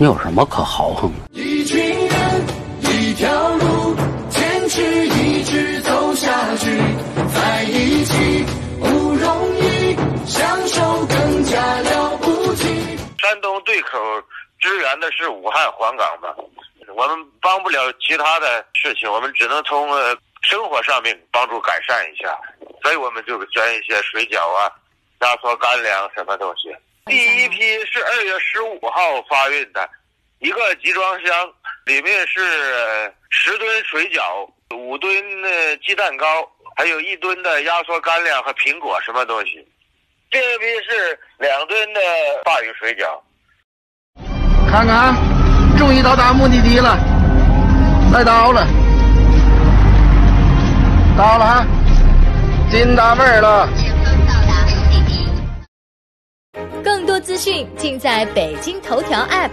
你有什么可豪横的？一群人，一条路，坚持一直走下去，在一起不容易，享受更加了不起。山东对口支援的是武汉黄冈嘛，我们帮不了其他的事情，我们只能从生活上面帮助改善一下，所以我们就捐一些水饺啊、压缩干粮什么东西。第一批是二月十五号发运的，一个集装箱里面是十吨水饺、五吨的鸡蛋糕，还有一吨的压缩干粮和苹果什么东西。这批是两吨的鲅鱼水饺。看看，终于到达目的地了，来到了，到了哈，进大门了。更多资讯尽在北京头条 APP。